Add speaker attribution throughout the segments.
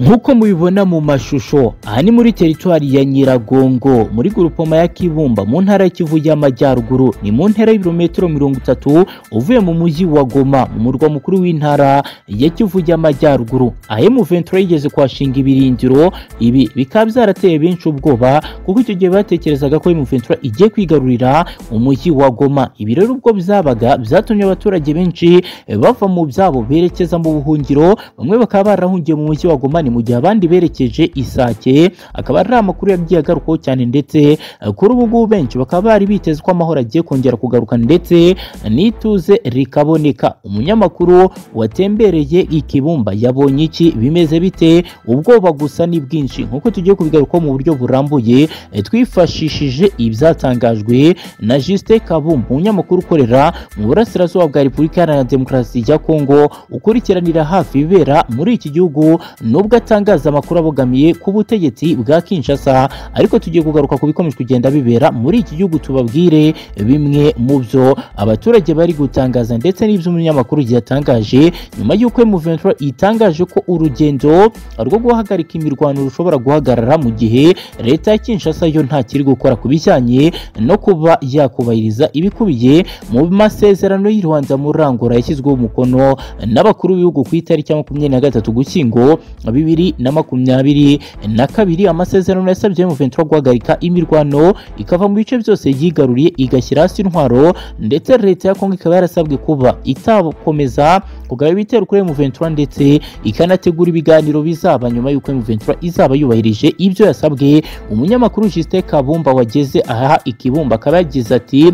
Speaker 1: nk'uko mubibona mu mashusho aha ni muri teritwari ya nyiragongo muri gurupoma ya kibumba mu ntara y'ikivu y'amajyaruguru ni mu ntera y'ibirometero mirongo itatu uvuye mu mujyi wa goma mu murwa mukuru w'intara ya kivu y'amajyaruguru. Aho emuventura yigeze kuhashinga ibirindiro ibi bikaba byarateye benshi ubwoba kuko icyo gihe batekerezaga ko emuventura igiye kwigarurira umujyi wa goma. Ibi rero ubwo byabaga byatumye abaturage benshi bava mu byabo berekeza mu buhungiro bamwe bakaba barahungiye mu mujyi wa goma ni mu gihe abandi berekeje isake akaba ari amakuru yagiye agarukaho cyane ndetse kuri ubu ngubu benshi bakaba bari biteze ko amahoro agiye kongera kugaruka ndetse n'ituze rikaboneka. Umunyamakuru watembereye ikibumba yabonye iki? Bimeze bite? Ubwoba gusa ni bwinshi. Nk'uko tugiye kubigarukaho mu buryo burambuye twifashishije ibyatangajwe na Justin Kabumba umunyamakuru ukorera mu burasirazuba bwa Repubulika Iharanira Demokarasi ya Kongo ukurikiranira hafi ibibera muri iki gihugu nubwo atangaza amakuru abogamiye ku butegetsi bwa Kinshasa ariko tugiye kugaruka ku bikomeje kugenda bibera muri iki gihugu tubabwire bimwe mu byo abaturage bari gutangaza ndetse n'ibyo umunyamakuru yatangaje nyuma y'uko M23 itangaje ko urugendo rwo guhagarika imirwano rushobora guhagarara mu gihe leta ya Kinshasa yo nta kiri gukora ku bijyanye no kuba yakubahiriza ibikubiye mu masezerano y'u Rwanda mu Rangura yashyizweho umukono n'abakuru b'ibihugu ku itariki ya makumyabiri na gatatu Gushyingo bibiri na makumyabiri na kabiri amasezerano yasabye M23 guhagarika imirwano ikava mu bice byose yigaruriye igashyira hasi intwaro ndetse leta ya Kongo ikaba yarasabwe kuba itakomeza kugaba ibitero kuri M23 ndetse ikanategura ibiganiro bizaba nyuma y'uko M23 izaba yubahirije ibyo yasabwe. Umunyamakuru Justin Kabumba wageze aha ikibumba akaba yagize ati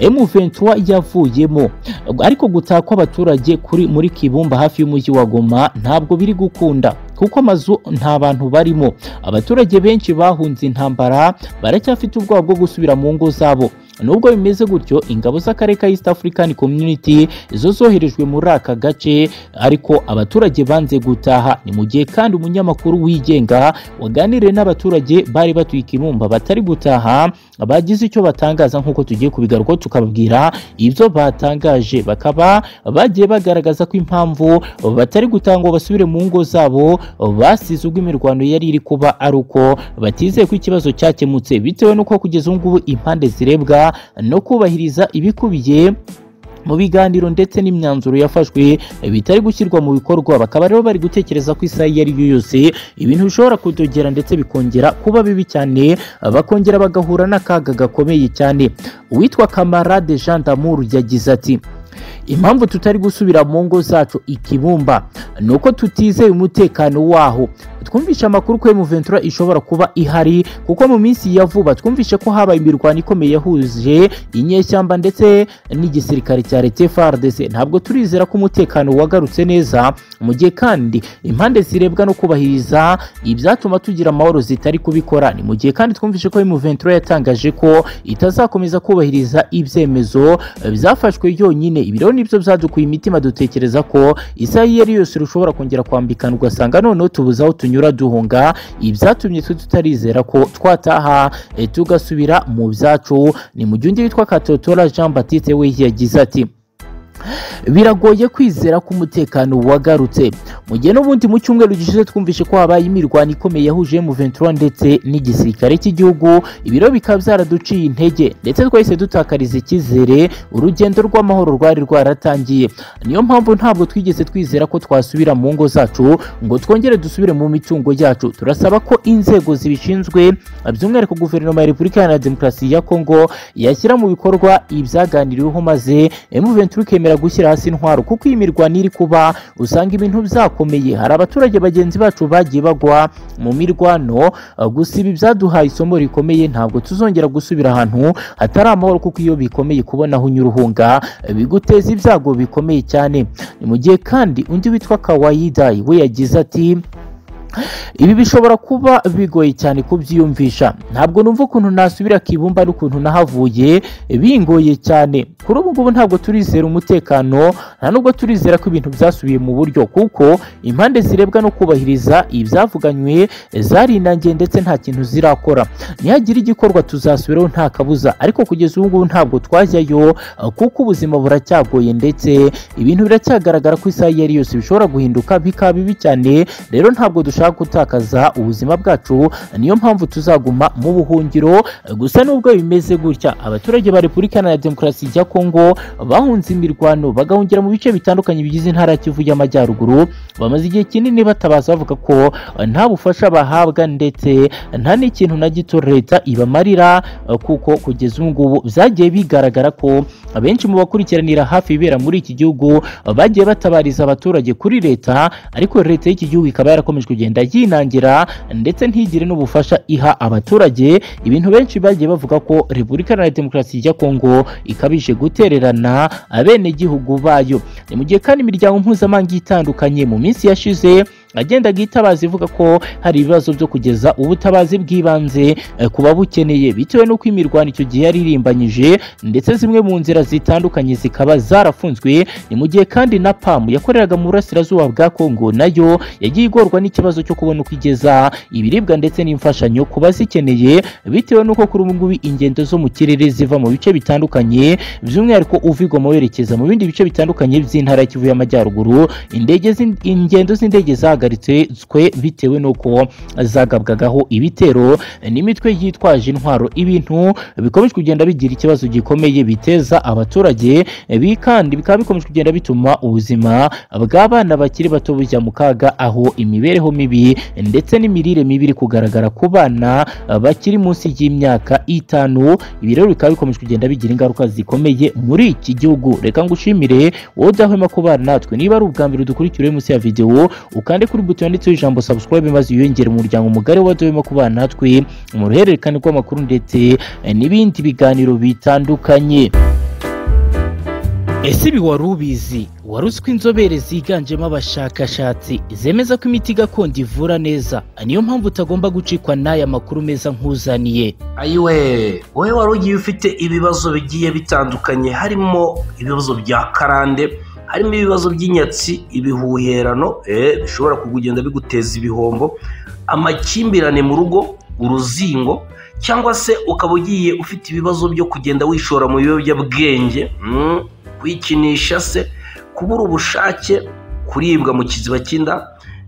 Speaker 1: M23 yavuyemo. Ariko gutaha kw'abaturage kuri muri Kibumba hafi y'umujyi wa Goma ntabwo biri gukunda. Kuko amazu nta bantu barimo. Abaturage benshi bahunze intambara baracyafite ubwoba bwo gusubira mu ngo zabo. Nubwo bimeze gutyo ingabo z'akarere ka East African Community zo zoherejwe muri aka gace ariko abaturage banze gutaha. Ni mu gihe kandi umunyamakuru wigenga waganiriye n'abaturage bari batuye ikibumba batari gutaha bagize icyo batangaza nk'uko tugiye kubigaruka tukababwira ibyo batangaje. Bakaba bagiye bagaragaza ko impamvu batari gutaha ngo basubire mu ngo zabo basize ubwo imirwano yari iri kuba ari uko batizeye ko ikibazo cyakemutse. Bitewe n'uko kugeza ubu ngubu impande zirebwa no kubahiriza ibikubiye mu biganiro ndetse n'imyanzuro yafashwe bitari gushyirwa mu bikorwa. Bakaba rero bari gutekereza ko isaha iyo ari yo yose ibintu bishobora kudogera ndetse bikongera kuba bibi cyane bakongera bagahura n'akaga gakomeye cyane. Uwitwa kamarade jean damour yagize ati impamvu tutari gusubira mu ngo zacu ikibumba ni uko tutizeye umutekano waho. Twumvishe amakuru ko M23 ishobora kuba ihari kuko mu minsi ya vuba twumvishe ko habaye imirwano ikomeye yahuje inyeshyamba ndetse n'igisirikare cya leta FARDC ntabwo turizera ko umutekano wagarutse neza mu gihe kandi impande zirebwa no kubahiriza ibyatuma tugira amahoro zitari kubikora. Ni mu gihe kandi twumvishe ko M23 yatangaje ko itazakomeza kubahiriza ibyemezo byafashwe yonyine. Ibi rero ni byo byadukuye imitima dutekereza ko isaha iyo ari yose rushobora kongera kwambikana ugasanga noneho tubuze aho tunyura duhunga. Ibyatumye twe tutarizera ko twataha e, tugasubira mu byacu. Ni mu gihe witwa katotora jean batiste we yagize ati biragoye kwizera ko umutekano wagarutse. Mu gihe n'ubundi mu cyumweru gishize twumvishe ko habaye imirwano ikomeye yahuje M23 ndetse n'igisirikare cy'igihugu ibiro bikaba byaraduciye intege ndetse twahise dutakariza icyizere urugendo rw'amahoro rwari rwaratangiye. Niyo mpamvu ntabwo twigeze twizera ko twasubira mu ngo zacu ngo twongere dusubire mu mitungo yacu. Turasaba ko inzego zibishinzwe by'umwihariko guverinoma ya repubulika iharanira demokarasi ya kongo yashyira mu bikorwa ibyaganiriweho maze M23 ikemera gushyira hasi intwaro. Kuko iyi mirwano iri kuba usanga ibintu byakomeye. Hari abaturage bagenzi bacu bagiye bagwa mu mirwano gusa ibi byaduhaye isomo rikomeye. Ntabwo tuzongera gusubira ahantu hatari amahoro kuko iyo bikomeye kubona aho unyura uhunga biguteza ibyago bikomeye cyane. Ni mu gihe kandi undi witwa kawaida we yagize ati ibi bishobora kuba bigoye cyane kubyiyumvisha. Ntabwo numva ukuntu nasubira kibumba n'ukuntu nahavuye bingoye cyane. Kuri ubu ngubu ntabwo turizera umutekano nta nubwo turizera ko ibintu byasubiye mu buryo kuko impande zirebwa no kubahiriza ibyavuganywe zarinangiye ndetse nta kintu zirakora. Nihagira igikorwa tuzasubiraho nta kabuza. Ariko kugeza ubu ngubu ntabwo twajyayo kuko ubuzima buracyagoye ndetse ibintu biracyagaragara ko isaha iyo ari yose. Bishobora guhinduka bikaba bibi cyane. Rero ntabwo dushaka gutakaza ubuzima bwacu niyo mpamvu tuzaguma mu buhungiro. Gusa nubwo bimeze gutya abaturage ba repubulika iharanira demokarasi ya kongo bahunze imirwano bagahungira mu bice bitandukanye bigize intara ya kivu y'amajyaruguru bamaze igihe kinini batabaza bavuga ko nta bufasha bahabwa ndetse nta n'ikintu na gito leta ibamarira kuko kugeza ubu ngubu byagiye bigaragara ko abenshi mu bakurikiranira hafi ibera muri iki gihugu bagiye batabariza abaturage kuri leta ariko leta y'iki gihugu ikaba yarakomeje kugenda yinangira ndetse ntigire n'ubufasha iha abaturage. Ibintu benshi bagiye bavuga ko repubulika iharanira demokarasi ya kongo ikabije gutererana abenegihugu bayo. Ni mu gihe kandi imiryango mpuzamahanga itandukanye mu minsi yashize agendaga itabaza ivuga ko hari ibibazo byo kugeza ubutabazi bw'ibanze ku babukeneye. Bitewe n'uko imirwano icyo gihe yari irimbanyije ndetse zimwe mu nzira zitandukanye zikaba zarafunzwe ni mu gihe kandi na pamu yakoreraga mu burasirazuba bwa kongo na yo yagiye igorwa n'ikibazo cyo kubona uko igeza ibiribwa ndetse n'imfashanyo ku bazikeneye bitewe n'uko kuri ubu ngubu ingendo zo mu kirere ziva mu bice bitandukanye by'umwihariko uvigoma werekeza mu bindi bice bitandukanye by'intara ya kivu y'amajyaruguru indege ingendo z'indege zahaga zahagaritswe bitewe n'uko zagabwagaho ibitero. N'imitwe yitwaje intwaro ibintu bikomeje kugenda bigira ikibazo gikomeye biteza abaturage kandi bikaba bikomeje kugenda bituma ubuzima bw'abana bakiri bato bujya mu kaga aho imibereho mibi ndetse n'imirire mibi iri kugaragara ku bana bakiri munsi y'imyaka itanu. Ibi rero bikaba bikomeje kugenda bigira ingaruka zikomeye muri iki gihugu. Reka ngushimire wowe udahwema kubana natwe niba ari ubwa mbere udukurikira munsi ya videwo ukande kuri buto yanditseho ijambo subscribe maze wiyongere umuryango mugari w'abadahwema kubana natwe mu ruhererekane rw'amakuru ndetse n'ibindi biganiro bitandukanye. Ese ibi wari ubizi? Wari uzi ko inzobere ziganjemo abashakashatsi zemeza ko imiti gakondo ivura neza? Niyo mpamvu utagomba gucikwa n'aya makuru meza nk'uzaniye.
Speaker 2: Ayiwe wowe wari ugiye ufite ibibazo bigiye bitandukanye harimo ibibazo bya karande harimo ibibazo by'inyatsi ibihuherano bishobora kugenda biguteza ibihombo amakimbirane mu rugo uruzingo cyangwa se ukaba ugiye ufite ibibazo byo kugenda wishora mu biyobyabwenge kwikinisha se kubura ubushake kuribwa mu kiziba cy'inda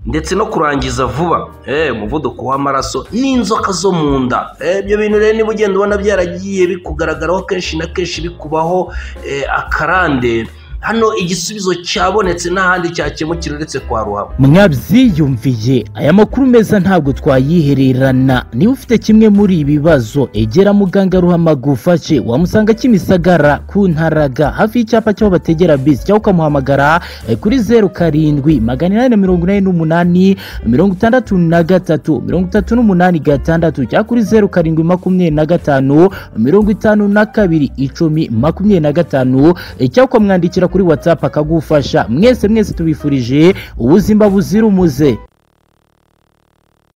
Speaker 2: ndetse no kurangiza vuba umuvuduko w'amaraso n'inzoka zo mu nda. Ibyo bintu rero niba ugenda ubona byaragiye bikugaragaraho kenshi na kenshi bikubaho akarande hano igisubizo cyabonetse n'ahandi cyakemukira uretse kwa ruhabo
Speaker 1: mwabyiyumviye aya makuru meza ntabwo twayihererana. Niba ufite kimwe muri ibi bibazo egera muganga ruhama agufashe. Wamusanga kimisagara ku ntaraga hafi y'icyapa cy'aho bategera bisi cyangwa ukamuhamagara kuri zeru karindwi magana inani na mirongo inani n'umunani mirongo itandatu na gatatu mirongo itatu n'umunani gatandatu cyangwa kuri zeru karindwi makumyabiri na gatanu mirongo itanu na kabiri icumi makumyabiri na gatanu cyangwa ukamwandikira kuri watsapu akagufasha. Mwese mwese tubifurije ubuzima buzira umuze.